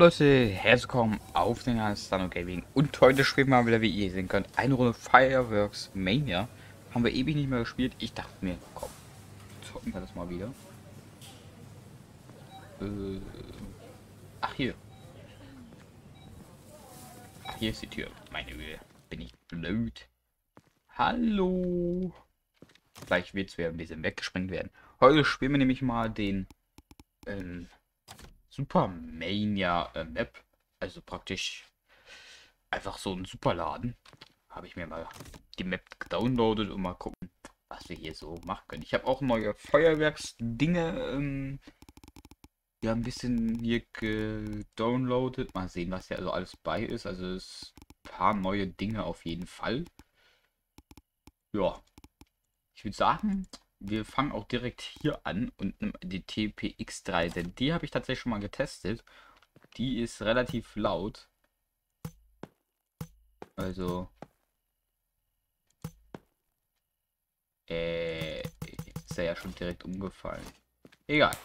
Leute, herzlich willkommen auf den Kanal Stano Gaming und heute spielen wir wieder, wie ihr sehen könnt, eine Runde Fireworks Mania. Haben wir ewig nicht mehr gespielt. Ich dachte mir, komm, zocken wir das mal wieder. Äh, ach hier. Ach, hier ist die Tür. Meine Güte, bin ich blöd. Hallo. Vielleicht wird es wieder ein bisschen weggesprengt werden. Heute spielen wir nämlich mal den ähm, Supermania äh, Map. Also praktisch einfach so ein Superladen. Habe ich mir mal die Map gedownloadet und mal gucken, was wir hier so machen können. Ich habe auch neue Feuerwerksdinge ähm, ja ein bisschen hier gedownloadet. Mal sehen, was hier also alles bei ist. Also es ein paar neue Dinge auf jeden Fall. Ja. Ich würde sagen, wir fangen auch direkt hier an und die TPX3, denn die habe ich tatsächlich schon mal getestet. Die ist relativ laut. Also. Äh, ist er ja schon direkt umgefallen. Egal.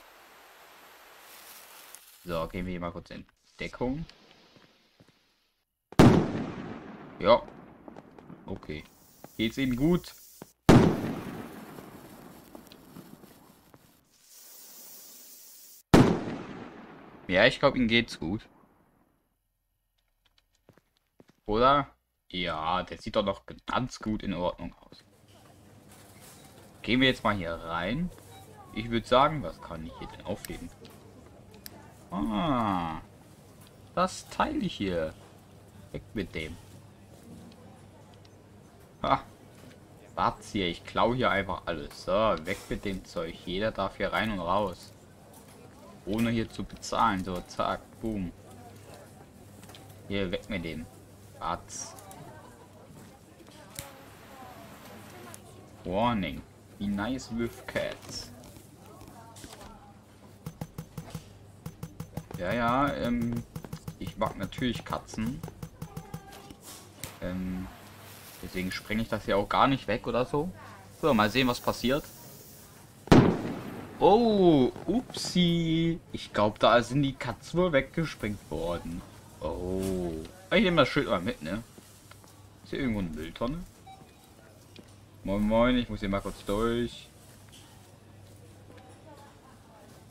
So, gehen wir hier mal kurz in Deckung. Ja. Okay. Geht's Ihnen gut? Ja, ich glaube, ihm geht's gut. Oder? Ja, der sieht doch noch ganz gut in Ordnung aus. Gehen wir jetzt mal hier rein. Ich würde sagen, was kann ich hier denn auflegen? Ah, das teile ich hier. Weg mit dem. Ha. Wart's hier, ich klaue hier einfach alles. So, weg mit dem Zeug. Jeder darf hier rein und raus. Ohne hier zu bezahlen. So, zack, boom. Hier, weg mit dem. Arzt. Warning. Be nice with cats. Ja, ja, ähm, ich mag natürlich Katzen. Ähm, deswegen spreng ich das ja auch gar nicht weg oder so. So, mal sehen, was passiert. Oh, upsi. Ich glaube, da sind die Katzen wohl weggesprengt worden. Oh. Ich nehme das Schild mal mit, ne? Ist hier irgendwo eine Mülltonne? Moin moin, ich muss hier mal kurz durch.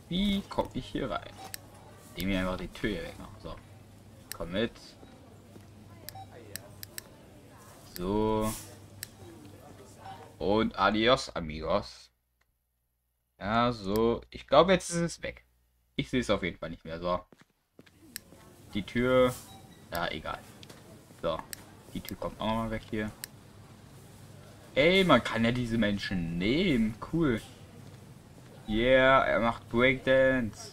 Wie komme ich hier rein? Indem ich einfach die Tür hier wegmache. So. Komm mit. So. Und adios, amigos. So. Ich glaube, jetzt ist es weg. Ich sehe es auf jeden Fall nicht mehr. So. Die Tür. Ja, egal. So. Die Tür kommt auch mal weg hier. Ey, man kann ja diese Menschen nehmen. Cool. Yeah, er macht Breakdance.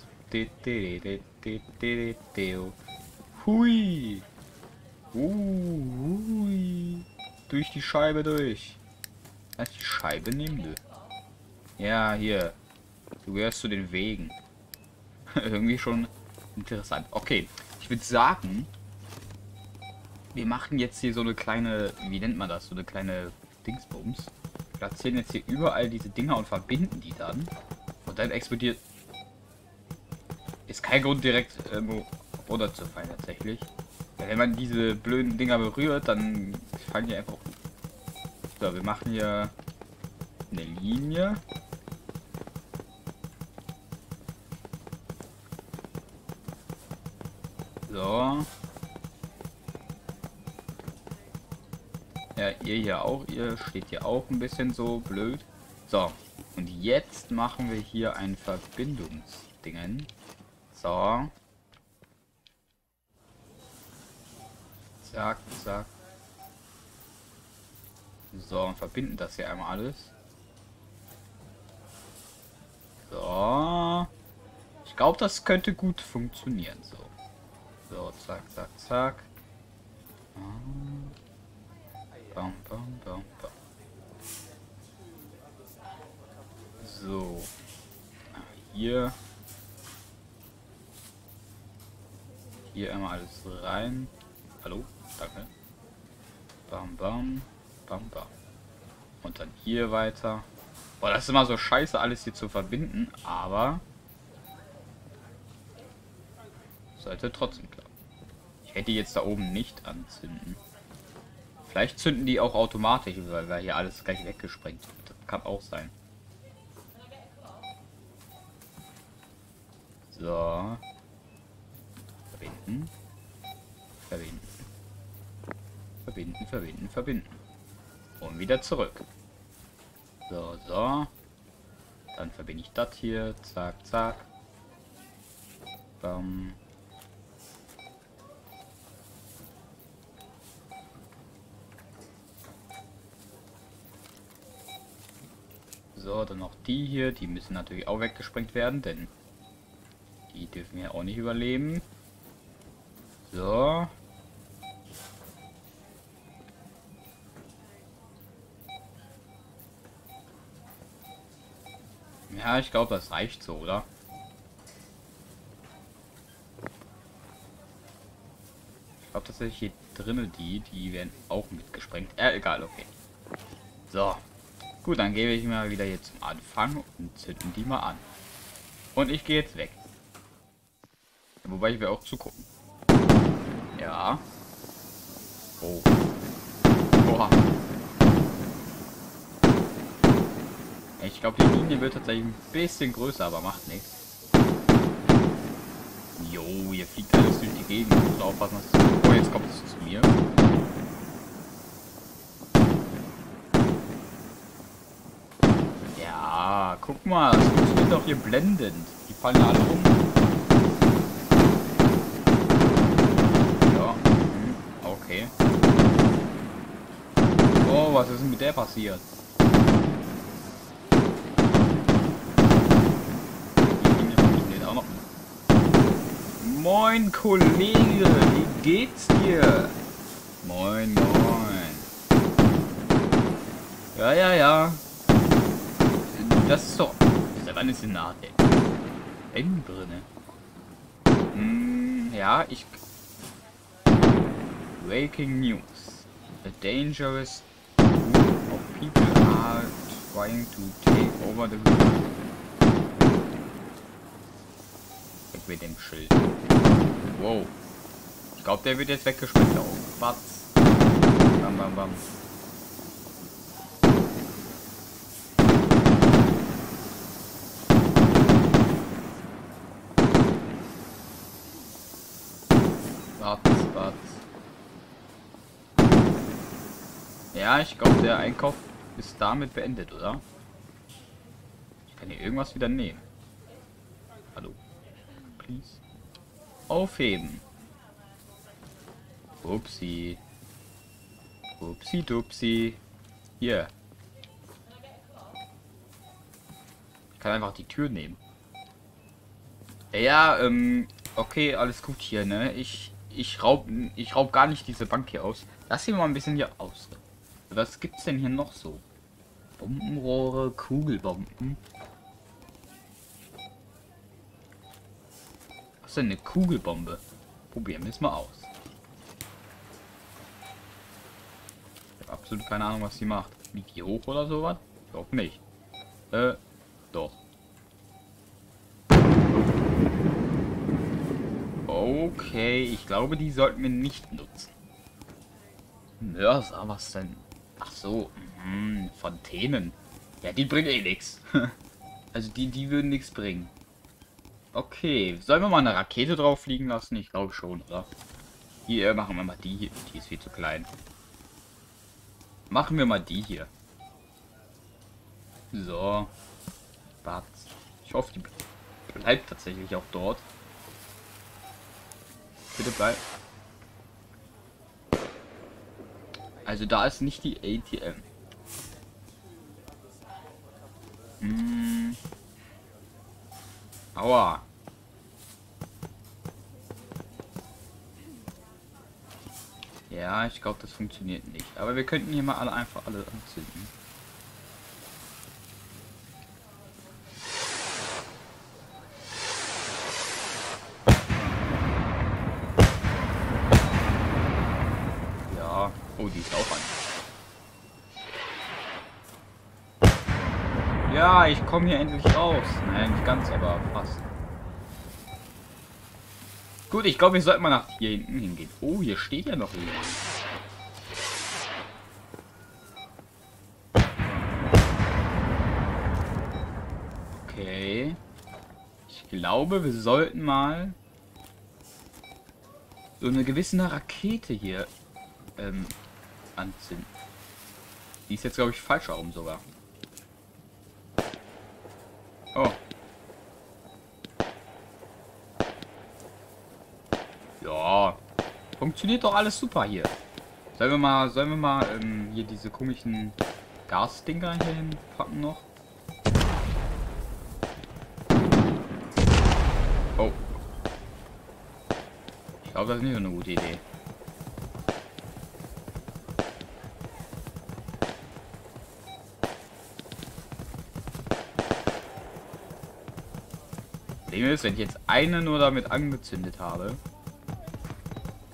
Hui. Uh, hui. Durch die Scheibe durch. Lass die Scheibe nehmen, du. Ja, hier. Du gehörst zu den Wegen. Irgendwie schon interessant. Okay, ich würde sagen, wir machen jetzt hier so eine kleine, wie nennt man das, so eine kleine Dingsbums. Platzieren jetzt hier überall diese Dinger und verbinden die dann. Und dann explodiert... Ist kein Grund direkt irgendwo runterzufallen tatsächlich. Weil wenn man diese blöden Dinger berührt, dann fallen die einfach... So, wir machen hier eine Linie. So. Ja, ihr hier auch. Ihr steht hier auch ein bisschen so blöd. So. Und jetzt machen wir hier ein Verbindungsdingen. So. Zack, zack. So, und verbinden das hier einmal alles. So. Ich glaube, das könnte gut funktionieren. So. So, zack, zack, zack. Bam, bam, bam, bam. So. Hier. Hier einmal alles rein. Hallo? Danke. Bam, bam, bam, bam. Und dann hier weiter. Boah, das ist immer so scheiße, alles hier zu verbinden, aber Sollte trotzdem klappen. Ich hätte jetzt da oben nicht anzünden. Vielleicht zünden die auch automatisch, weil wir hier alles gleich weggesprengt. Das kann auch sein. So. Verbinden. Verbinden. Verbinden, verbinden, verbinden. Und wieder zurück. So, so. Dann verbinde ich das hier. Zack, zack. Bam. So, dann noch die hier. Die müssen natürlich auch weggesprengt werden, denn die dürfen ja auch nicht überleben. So. Ja, ich glaube, das reicht so, oder? Ich glaube tatsächlich hier drinnen die, die werden auch mitgesprengt. Äh, egal, okay. So. Gut, dann gebe ich mal wieder hier zum Anfang und zünden die mal an. Und ich gehe jetzt weg. Wobei ich will auch zugucken. Ja. Oh. Oha. Ich glaube, die Linie wird tatsächlich ein bisschen größer, aber macht nichts. Jo, hier fliegt alles durch die Gegend. Ich muss aufpassen, dass... Oh, jetzt kommt es zu mir. Guck mal, das funktioniert doch hier blendend. Die fallen alle um. Ja, hm, okay. Oh, was ist denn mit der passiert? Moin Kollege, wie geht's dir? Moin, moin. Ja, ja, ja. Das ist doch... Seit wann ist denn nah, ey? Eng drinne. Hm, ja, ich... Breaking News. A dangerous group of people are trying to take over the world. Weg mit dem Schild. Wow. Ich glaube, der wird jetzt weggesprengt. Oh. Bam, bam, bam. Ja, ich glaube, der Einkauf ist damit beendet, oder? Ich kann hier irgendwas wieder nehmen. Hallo. Please. Aufheben. Upsi. Upsi dupsi. Hier. Ich kann einfach die Tür nehmen. Ja, ähm, okay, alles gut hier, ne? Ich ich raub, ich raub gar nicht diese Bank hier aus. Lass sie mal ein bisschen hier aus. Was gibt's denn hier noch so? Bombenrohre, Kugelbomben. Was ist denn eine Kugelbombe? Probieren wir es mal aus. Ich habe absolut keine Ahnung, was sie macht. Liegt die hoch oder sowas? Glaube nicht. Äh, doch. Okay, ich glaube, die sollten wir nicht nutzen. Mörser, was denn? Ach so, mh, Fontänen. Ja, die bringen eh nichts. Also die, die würden nichts bringen. Okay, sollen wir mal eine Rakete drauf fliegen lassen? Ich glaube schon, oder? Hier machen wir mal die hier. Die ist viel zu klein. Machen wir mal die hier. So. Bart. Ich hoffe, die bleibt tatsächlich auch dort. Bitte bleib. Also da ist nicht die ATM. Hm. Aua. Ja, ich glaube, das funktioniert nicht. Aber wir könnten hier mal alle einfach alle anzünden. Oh, die ist auch an. Ja, ich komme hier endlich raus. Nein, nicht ganz, aber fast. Gut, ich glaube, wir sollten mal nach hier hinten hingehen. Oh, hier steht ja noch jemand. Okay. Ich glaube, wir sollten mal so eine gewisse Rakete hier ähm, anzünden. Die ist jetzt, glaube ich, falsch herum sogar. Oh. Ja. Funktioniert doch alles super hier. Sollen wir mal, sollen wir mal ähm, hier diese komischen Gasdinger hier hinpacken noch? Oh. Ich glaube, das ist nicht so eine gute Idee. Problem ist, wenn ich jetzt eine nur damit angezündet habe,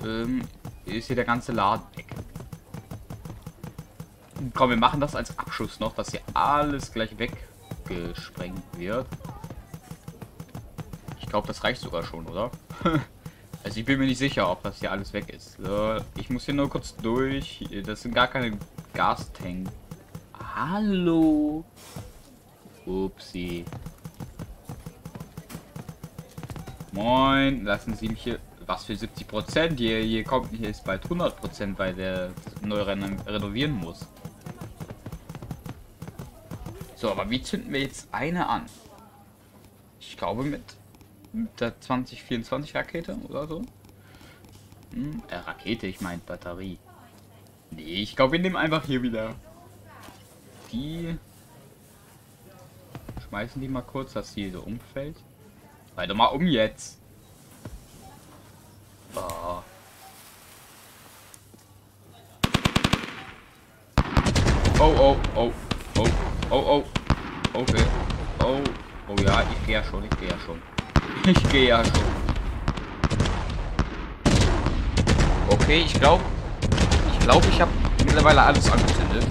ähm, ist hier der ganze Laden weg. Komm, wir machen das als Abschuss noch, dass hier alles gleich weggesprengt wird. Ich glaube, das reicht sogar schon, oder? also ich bin mir nicht sicher, ob das hier alles weg ist. So, ich muss hier nur kurz durch. Das sind gar keine Gastank. Hallo. Upsi. Moin, lassen Sie mich hier... Was für 70 Prozent? Hier, hier kommt, hier ist bald 100 Prozent, weil der neu renovieren muss. So, aber wie zünden wir jetzt eine an? Ich glaube mit, mit der 2024 Rakete oder so. Hm, äh, Rakete, ich meine Batterie. Nee, ich glaube, wir nehmen einfach hier wieder die. Schmeißen die mal kurz, dass sie so umfällt. Weiter mal um jetzt. Oh. Oh, oh, oh, oh, oh, oh. Okay. Oh, oh ja, ich gehe ja schon, ich gehe ja schon. Ich gehe ja schon. Okay, ich glaube, ich glaube, ich habe mittlerweile alles angezündet.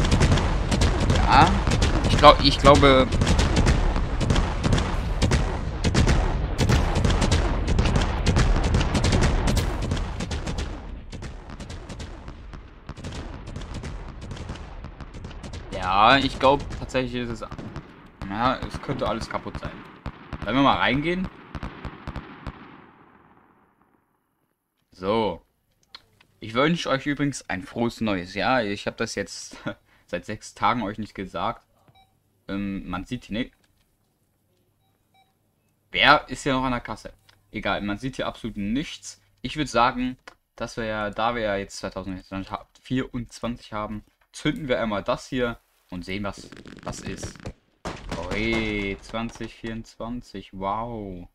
Ja, ich glaube, ich glaube, Ja, ich glaube tatsächlich ist es... Ja, es könnte alles kaputt sein. Sollen wir mal reingehen? So. Ich wünsche euch übrigens ein frohes neues Jahr. Ich habe das jetzt seit sechs Tagen euch nicht gesagt. Ähm, man sieht hier nicht. Wer ist hier noch an der Kasse? Egal, man sieht hier absolut nichts. Ich würde sagen, dass wir ja, da wir ja jetzt 2024 haben, zünden wir einmal das hier und sehen, was was ist. Oi, 2024, wow.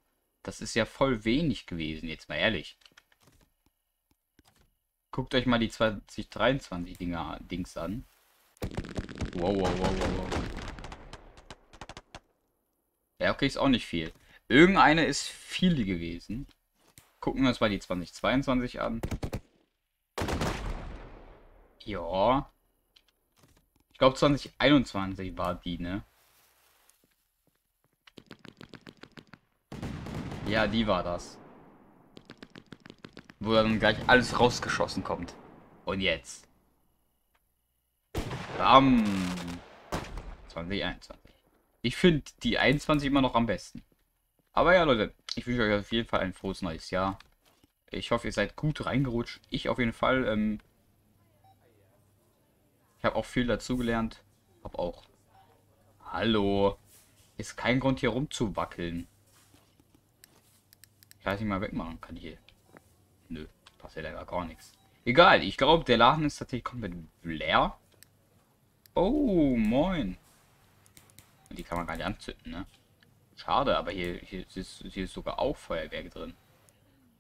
Das ist ja voll wenig gewesen, jetzt mal ehrlich. Guckt euch mal die 2023 Dinger Dings an. Wow, wow, wow, wow, wow. Ja, okay, ist auch nicht viel. Irgendeine ist viel gewesen. Gucken wir uns mal die 2022 an. Ja glaube 2021 war die, ne? Ja, die war das. Wo dann gleich alles rausgeschossen kommt. Und jetzt. Bam. 2021. Ich finde die 21 immer noch am besten. Aber ja, Leute, ich wünsche euch auf jeden Fall ein frohes neues Jahr. Ich hoffe, ihr seid gut reingerutscht. Ich auf jeden Fall. Ähm, ich habe auch viel dazugelernt. Hab auch. Hallo. Ist kein Grund hier rumzuwackeln. Ich weiß nicht mal wegmachen kann hier. Nö, passiert ja gar nichts. Egal, ich glaube, der Laden ist tatsächlich komplett leer. Oh, moin. Die kann man gar nicht anzünden, ne? Schade, aber hier, hier, ist, hier ist sogar auch Feuerwerk drin.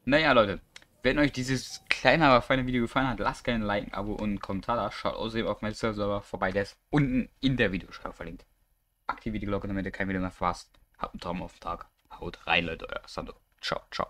Naja, Leute. Wenn euch dieses kleine, aber feine Video gefallen hat, lasst gerne ein Like, ein Abo und einen Kommentar da. Schaut außerdem auf meinem Server vorbei, der ist unten in der Videobeschreibung verlinkt. Aktiviert die Glocke, damit ihr kein Video mehr verpasst. Habt einen Traum auf den Tag. Haut rein, Leute, euer Sando. Ciao, ciao.